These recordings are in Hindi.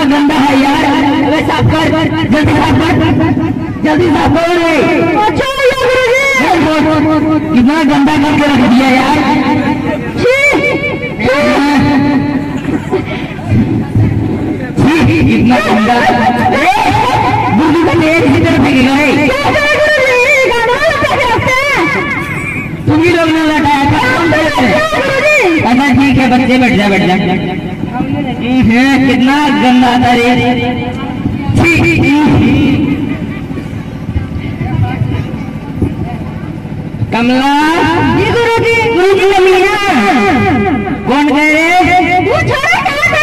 कितना गंदा है यार। अबे साफ़ कर। जल्दी साफ़ कर। जल्दी साफ़ कर। अच्छा कितना गंदा करके रख दिया यार। कितना गंदा। फेंकेगा तुम ही लोग ने लटाया था। अच्छा ठीक है बच्चे बैठ जा बैठ जा। हैं, कितना गंदा था कमला अमीना कौन गए वो छोरा कहाँ था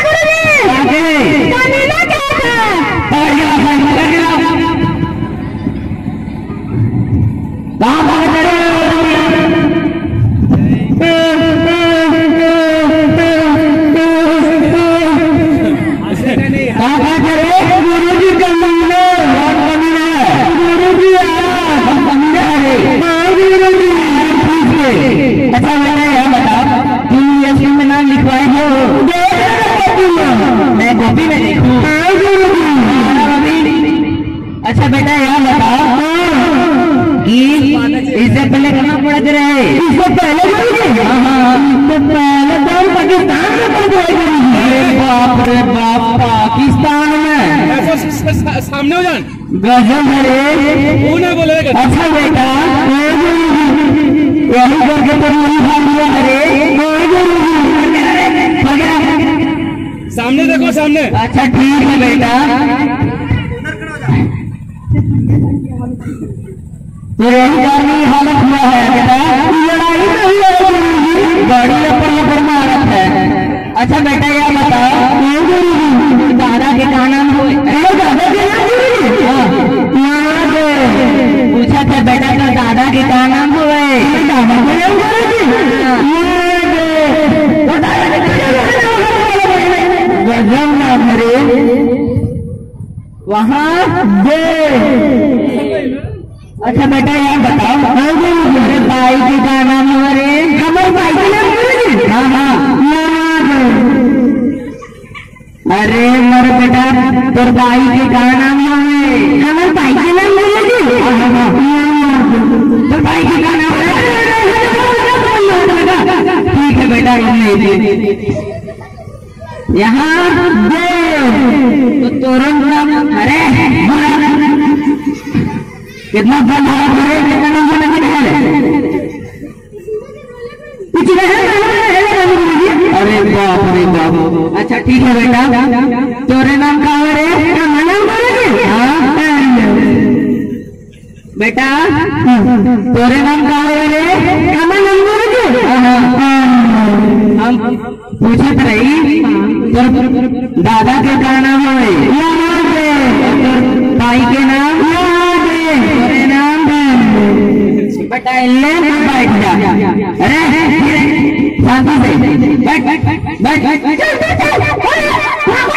कमीना था? पकड़ के लाओ, पकड़ के सामने हो जान गजब है ना अच्छा बेटा। यही करके तो नहीं खा लिया अरे सामने देखो सामने। अच्छा ठीक है बेटा। तो यही हालत तोर भाई के नाम है। हमारे भाई के नाम है हाँ हाँ तोर भाई के नाम ठीक है बेटा यहाँ दे। तो तोरण अरे कितना फल है अरे कितना नाम है अरे बाप रे बाप। अच्छा ठीक है बेटा। तोरे नाम का है बेटा, तोरे नाम का है हम पूछत रही दादा के का नाम है? भाई के नाम? तोरे नाम? बेटा, ले बैठ जा। अरे बैठ बैठ बैठ जाइए जल्दी पूरा हो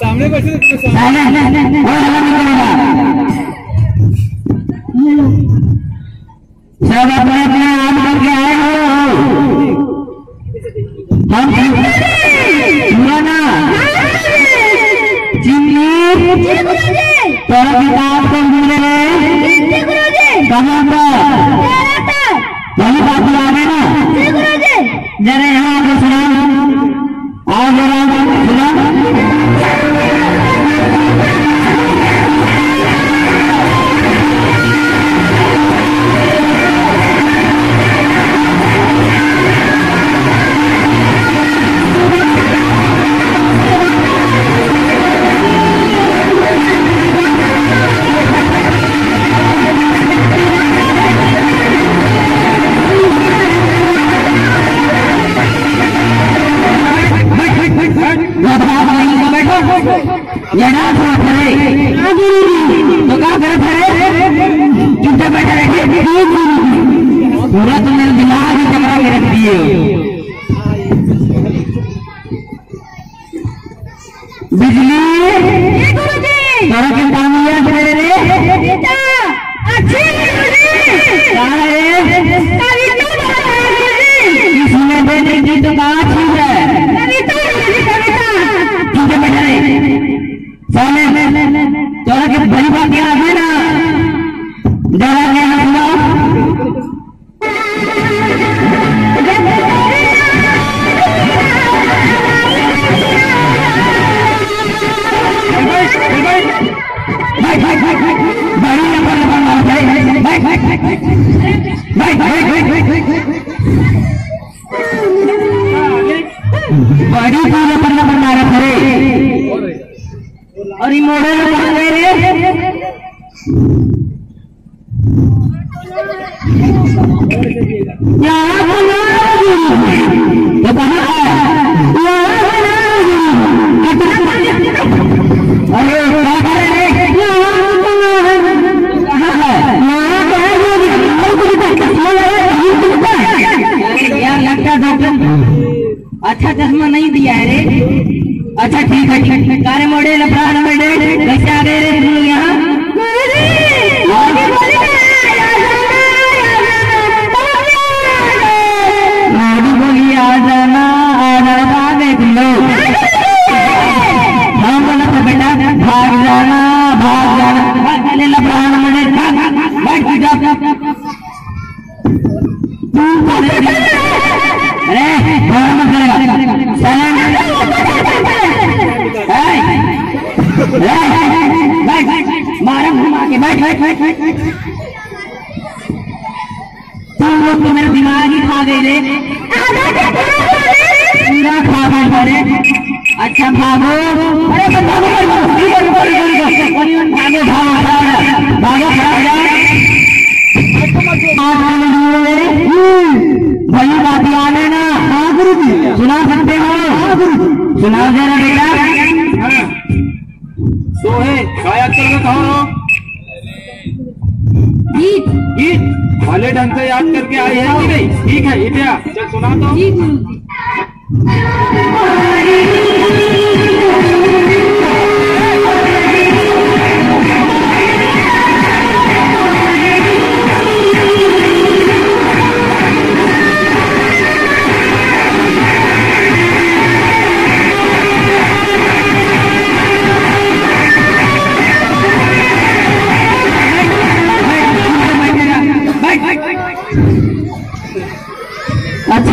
सामने सब अपने अपने आम करके आए हो हम सुना तेरा किताब कौन मिले कहाँ पर वही बात याद ना जरा यहाँ ஏடா तुम लोग तो मेरा दिमाग ही। खा गई पूरा खा गए अरे अच्छा भागो अरे भागो भागो भागो भागो भागो भली बात आने ना हाँ गुरु जी सुना सकते हो सुना दे रहा बेटा सोहे गायक कहाँ। हो गीत भले ढंग से याद करके आए है कि नहीं? ठीक है इतिया चल सुना तो अच्छा बड़ी लगा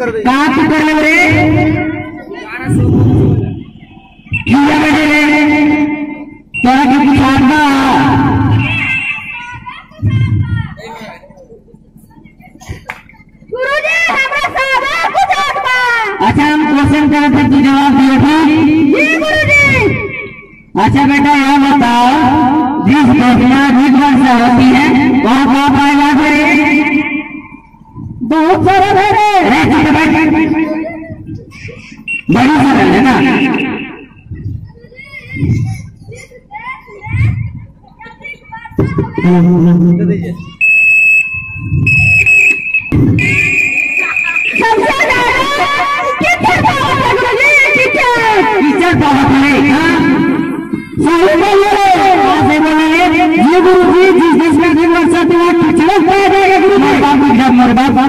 बात कर रहे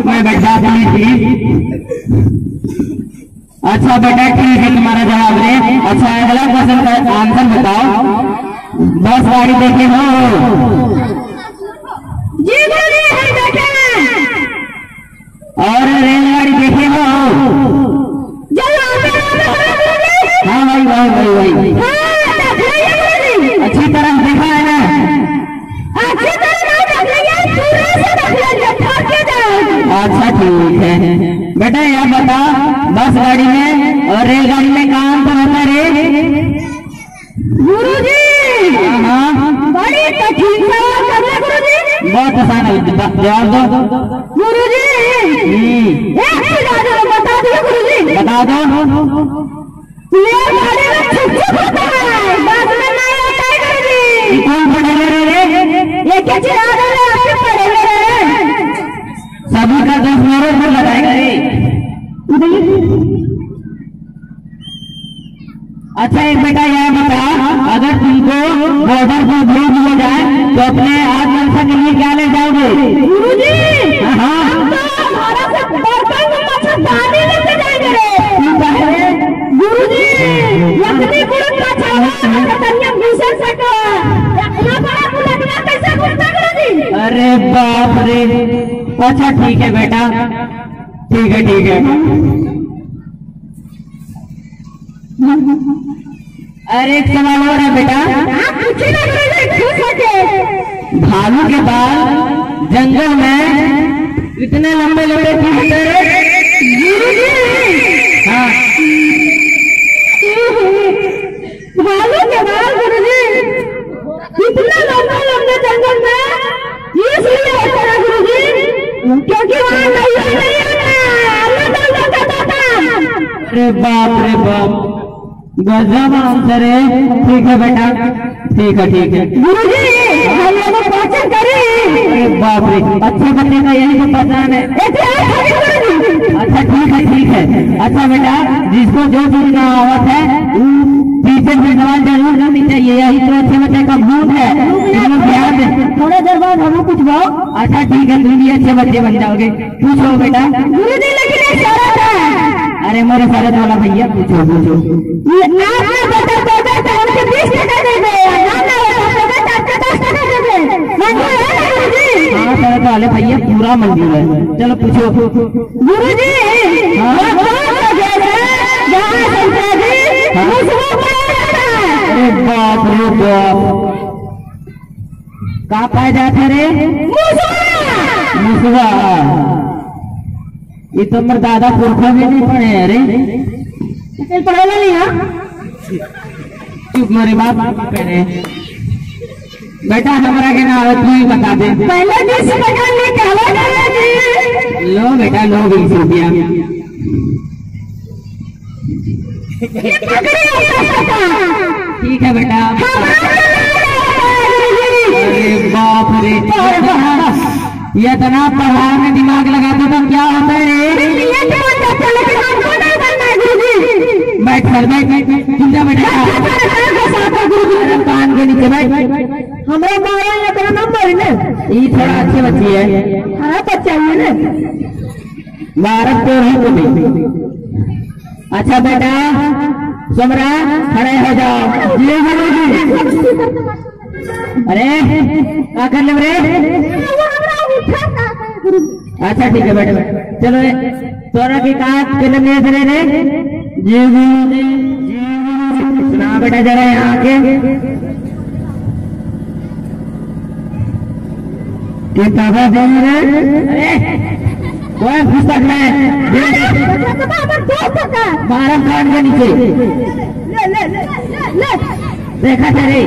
मैं बैठा बोली थी अच्छा बेटा ठीक है तुम्हारा जवाब रे अच्छा अगला क्वेश्चन का आंसर बताओ। बस गाड़ी देखे हो। और रेलगाड़ी देखे हो। हैं भाई भाई भाई भाई। हाँ अच्छी तरह देखा है ना। अच्छी तरह अच्छा ठीक है बेटा यह बता बस गाड़ी में और रेलगाड़ी में काम तो होता रे? गुरु जी हाँ, हाँ। बहुत आसान है जवाब दो। गुरु जी हम्म। बता दो गुरु जी बता दो। में होता है ये क्या हैं अभी का दस मेरे पर लगाएगा अच्छा एक बेटा यह बता अगर तुमको बॉर्डर पर भेज दिया जाए तो अपने आत्मरक्षा के लिए क्या ले जाओगे? गुरुजी हाँ। तो गुरुजी अरे बाप रे। अच्छा ठीक है बेटा। ठीक है ठीक है। अरे एक सवाल और है बेटा। होके भालू के बाद जंगल में इतने लंबे लंबे हैं? हाँ। भालू के बाल गुरुजी इतना लंबा लंबे जंगल में इसलिए होता है गुरुजी। क्योंकि वहाँ नहीं नहीं अरे बाप रे बाप। गजब आंसर है। ठीक है बेटा। ठीक है ठीक है। गुरुजी हम लोगों करें। बाप रे। अच्छे बच्चे का यही तो पहचान है। गुरुजी अच्छा ठीक है ठीक है। अच्छा बेटा जिसको जो का आवत है में सवाल ज़रूर करनी चाहिए यही तो अच्छे बच्चे का भूत है। थोड़ा देर बाद हम कुछ भाव अच्छा ठीक है तुम भी अच्छे बच्चे बन जाओगे। पूछो बेटा। अरे मेरे शरत वाला भैया पूछो पूछो। तो तो है गुरुजी? हाँ शरत वाले भैया पूरा मंदिर है। चलो पूछो। हाँ? है जहाँ जी हाँ? बाप रे बाप कहाँ पाए जाते रे? मुसवा ये तो मेरे दादा पुरखा भी नहीं पढ़े अरे पढ़ेगा नहीं हाँ? चुप मेरे बाप पहने बेटा हमारा के नाम तू ही बता दे। पहले जी लो बेटा लो बीस रुपया। ठीक है बेटा। अरे बाप रे ये इतना पढ़ाई में दिमाग लगाते तो क्या होता है? तो बैठ कर बैठ बैठ। तुम जा कान के नीचे बैठ। हमारा बारह या तेरा नंबर है ये थोड़ा अच्छी बच्ची है। हाँ बच्चा है ना? भारत तो है तुम्हें अच्छा बेटा, सुमरा, खड़े हो जाओ। जी गुरु जी अरे, क्या कर ले अच्छा ठीक है बेटा चलो तोरा की काट के लिए दे रे। जी जी। सुना, बेटा, जरा यहाँ आके। किताबा दे कोई पुस्तक में? बारह काट के नीचे। देखा था रे।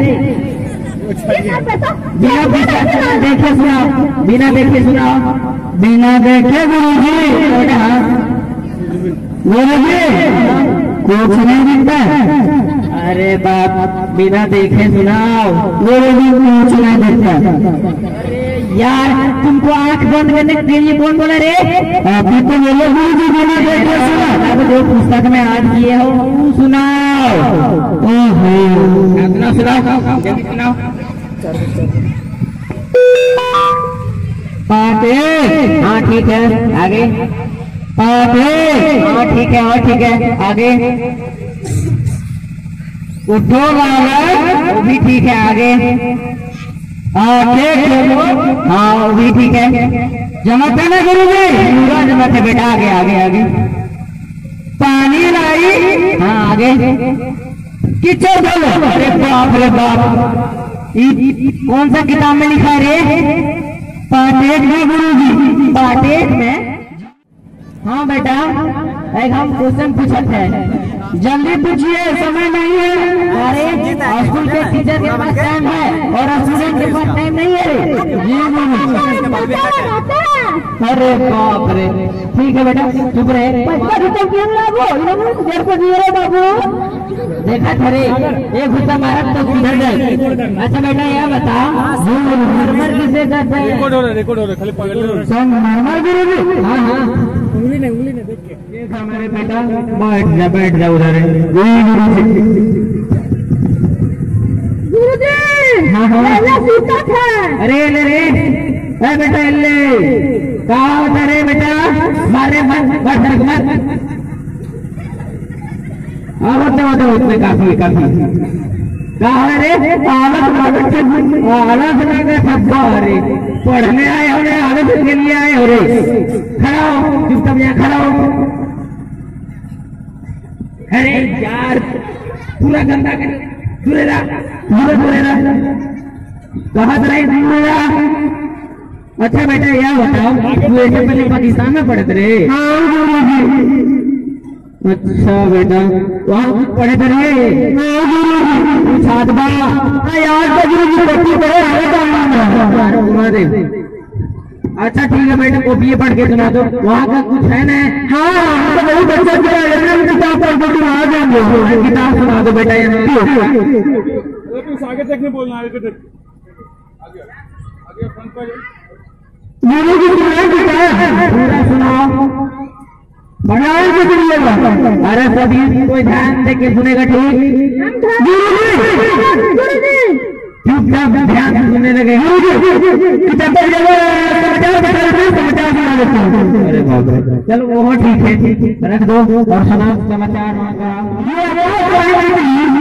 बिना पुस्तक देखे सुनाओ। बिना देखे सुनाओ। बिना देखे गुरु जी। गुरु जी। कुछ नहीं दिखता। अरे बाप, बिना देखे सुनाओ। गुरु जी कुछ नहीं दिखता। यार तुमको आँख बंद करने के लिए कौन बोला रे। अभी तो बोलो गुरु जी बिना देखे अब जो पुस्तक में आज किए हो सुनाओ। ओहो। सुनाओ सुनाओ जल्दी सुनाओ। पाटे हाँ ठीक है आगे। पाटे हाँ ठीक है हाँ ठीक है आगे। उठो बालक वो भी ठीक है आगे। हाँ भी ठीक है। जमत ना गुरु जी। पूरा जमत बेटा आगे आगे आगे। पानी लाई। हाँ आगे। किचन बाप रे बाप। कौन सा किताब में लिखा रे? पाटेट में गुरु जी। पाटेट में। हाँ बेटा। एक हम क्वेश्चन पूछते हैं। जल्दी पूछिए समय नहीं है। अरे स्कूल के टीचर के पास टाइम है और स्टूडेंट के पास टाइम नहीं है। जी गुरु अरे बाप रे ठीक है बेटा चुप रहे। बाबू देखा थरे एक गुस्सा मारा तो सुधर जाए? अच्छा बेटा यह बता मरमर किसे कहते हैं? रेकॉर्ड हो रहा है रेकॉर्ड हो रहा है खाली पकड़ लो संगमरमर हाँ। हाँ उंगली ने उंगली ने देख के। देखा मेरे बेटा। बैठ जा बैठ जा उधर। हाँ, हाँ। अरे ले रे ए बेटा ले कहा होता रे बेटा? मारे मत मत मत हाँ होते होते उसमें काफ़ी काफ़ी। कहा रे? आलस आलस लगे पढ़ने आए हो रे आलस के लिए आए हो रे। खड़ा हो चुपचाप यहाँ खड़ा हो। अरे यार, पूरा गंदा कर सुरेरा पूरा सुरेरा कहा रहे सुरेरा अच्छा बेटा, यह बताओ तू ऐसे पहले पाकिस्तान में पढ़ते रहे अच्छा बेटा, वहाँ पढ़े रहे छात बा यार तो गुरु जी बच्ची पढ़े आगे घुमा दे अच्छा ठीक है बेटा वो भी पढ़ के सुना दो। वहाँ का कुछ है ना? हाँ तो वही बच्चा किताब पढ़ के सुना देंगे किताब सुना दो बेटा अरे आगे तक नहीं बोलना आगे तक आगे आगे फ्रंट पे गुरु जी सुना किताब पूरा सुनाओ बनाओ के अरे सभी कोई ध्यान दे के सुनेगा ठीक? गुरुजी चुपचाप ध्यान सुनने लगे चलो वो ठीक है रख दो और सुना समाचार का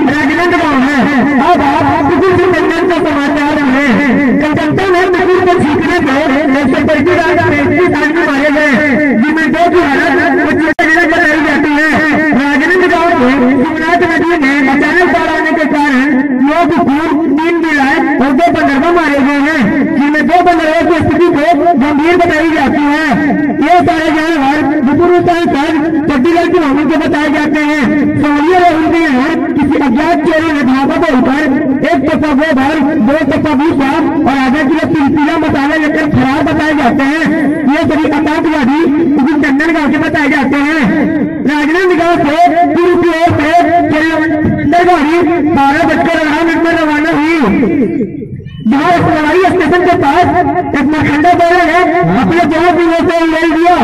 राजनंद गाँव है अब आप किसी का को सीखने की बताई जाती है राजनंद गाँव में शिवनाथ नदी अचानक बाढ़ के कारण लोग तीन मिलाए और दो बंदरवा मारे गए हैं, जिनमें दो बंदरवा की स्थिति को गंभीर बताई जाती है। ये सारे जानवर बुज़ुर्ग तक चंडीगढ़ के होने के बताए जाते हैं। सवालिया और उनके यहाँ किसी अज्ञात चोरों ने ढाबा पर उतर एक टप्पा भर दो टप्पा भूसा और आधा किलो तिलतिला मसाले लेकर फरार बताए जाते हैं। ये सभी आतंकवादी चंदन गाँव के बताए जाते हैं। राजनांद गाँव से पूर्व की ओर से गाड़ी बारह बजकर अठारह मिनट में रवाना हुई जहाँ सवारी स्टेशन के पास एक मखंडा बोले है अपने की ओर से ले लिया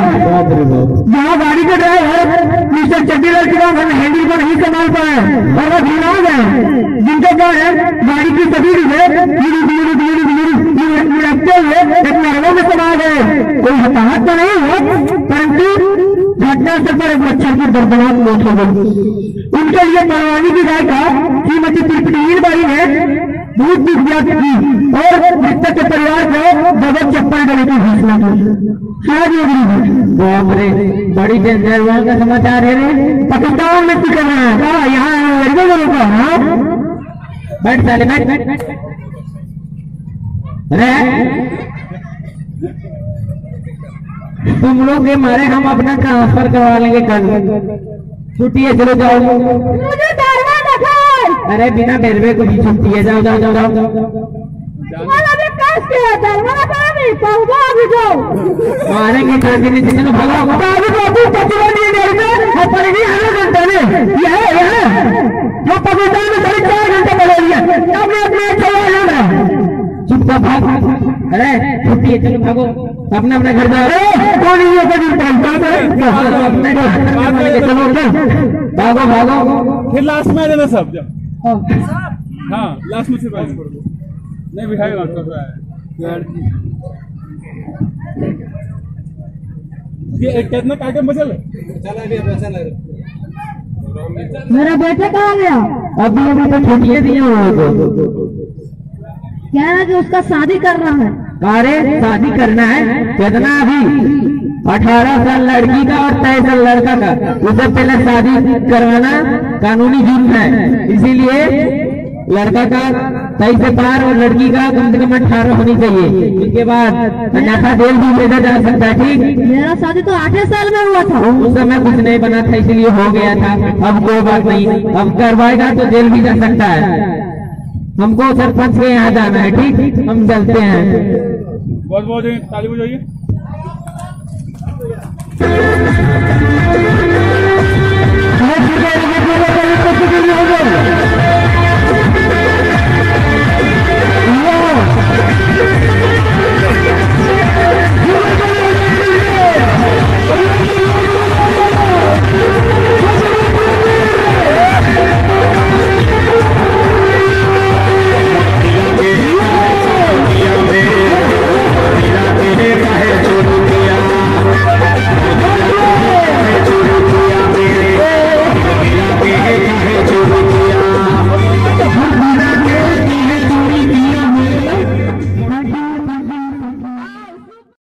जहाँ गाड़ी के ड्राइवर मिस्टर चंडीगढ़ के नाम हैंडल को नहीं संभाल पाए और वो धीरा गए जिनके है गाड़ी की सभी हुए एक नरवा में समा गए कोई हताहत तो नहीं हुआ परंतु घटना से पर एक मच्छर की दर्दनाक मौत हो गई। उनके लिए परवानी की गाय का श्रीमती त्रिपटीर बाई ने दूध दुख व्यक्त की और मृतक के परिवार को जगत चप्पल देने की घोषणा की। शायद बाप रे बड़ी डेंजर का समाचार है पाकिस्तान में कर रहा है। हाँ, यहाँ लड़के लोगों का हाँ? बैठ साले बैठ बैठ। बैठ तुम लोग के मारे हम अपना ट्रांसफ़र करवा लेंगे कल छुट्टी है चलो जाओ अरे बिना डरवे को भी छुट्टी है जाओ जाओ जाओ जाओ है मारेंगे चलो भागो बाबू बाबू पचवा नहीं डरते वो पर नहीं आधा घंटा ने यह यह जो पाकिस्तान में चार घंटे बदल दिया भाग अरे छुट्टी है चलो भागो। अपना अपना घर जाओ। कौन ये चलो चल भागो भागो। फिर लास्ट में आ जाना सब। हाँ। लास्ट में सिर्फ़ कर दो नहीं बिठाएगा ये कितना कार्यक्रम बचल है? मेरा बेटा कहाँ गया? अभी अभी तो छुट्टियाँ दी हैं। वो तो कह रहा कि उसका शादी करना है? अरे शादी करना है कितना अभी अठारह साल लड़की का और तेईस साल लड़का का। उससे पहले शादी करवाना कानूनी जुर्म है। इसीलिए लड़का का तेईस से पार और लड़की का कम से कम अठारह होनी चाहिए। इसके बाद अन्यथा जेल भी भेजा जा सकता है ठीक? मेरा शादी तो आठवें साल में हुआ था। उस समय कुछ नहीं बना था इसलिए हो गया था। अब कोई बात नहीं। अब करवाएगा तो जेल भी जा सकता है। हमको सरपंच के यहाँ जाना है ठीक? हम चलते हैं। बहुत बहुत ताली बजाइए।